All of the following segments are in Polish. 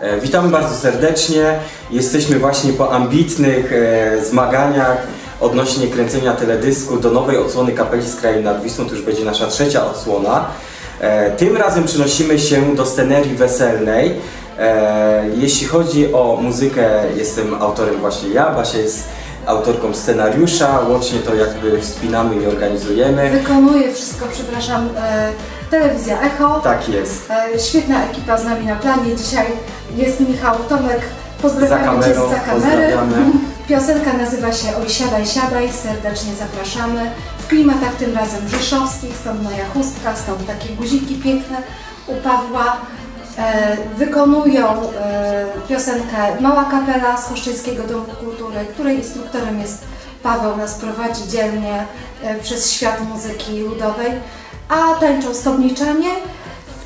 E, Witamy bardzo serdecznie. Jesteśmy właśnie po ambitnych e, zmaganiach odnośnie kręcenia teledysku do nowej odsłony Kapeli z Krain nad Wisłą. To już będzie nasza trzecia odsłona. E, Tym razem przenosimy się do scenerii weselnej. Jeśli chodzi o muzykę, jestem autorem właśnie ja. Basia jest autorką scenariusza. Łącznie to jakby wspinamy i organizujemy. Wykonuje wszystko, przepraszam, telewizja Echo. Tak jest. E, świetna ekipa z nami na planie. Dzisiaj jest Michał Tomek. Pozdrawiamy Za Cię kamerą, za kamery. Piosenka nazywa się Oj siadaj, siadaj. Serdecznie zapraszamy. W klimatach tym razem rzeszowskich, stąd moja chustka, stąd takie guziki piękne u Pawła. E, wykonują e, piosenkę Mała Kapela z Choszczyńskiego Domu Kultury, której instruktorem jest Paweł, nas prowadzi dzielnie e, przez świat muzyki ludowej, a tańczą stopniczanie.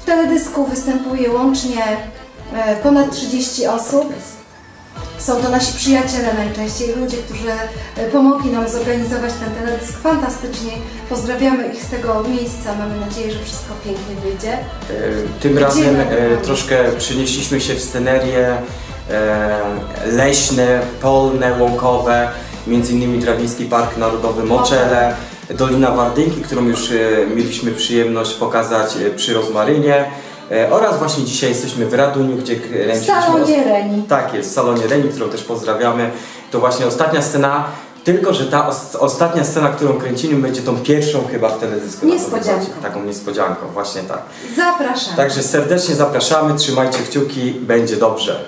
W teledysku występuje łącznie ponad 30 osób. Są to nasi przyjaciele najczęściej, ludzie, którzy e, pomogli nam zorganizować ten teledysk fantastycznie. Pozdrawiamy ich z tego miejsca. Mamy nadzieję, że wszystko pięknie wyjdzie. E, Tym razem e, troszkę przenieśliśmy się w scenerię e, leśne, polne, łąkowe, między innymi Trawiński Park Narodowy Moczele, Dolina Wardynki, którą już mieliśmy przyjemność pokazać przy Rozmarynie oraz właśnie dzisiaj jesteśmy w Raduniu, gdzie W kręciliśmy... salonie Reni. Tak jest, w salonie Reni, którą też pozdrawiamy. To właśnie ostatnia scena, tylko że ta os ostatnia scena, którą kręcimy, będzie tą pierwszą chyba w teledysku. Niespodzianką. Taką niespodzianką, właśnie tak. Zapraszam. Także serdecznie zapraszamy, trzymajcie kciuki, będzie dobrze.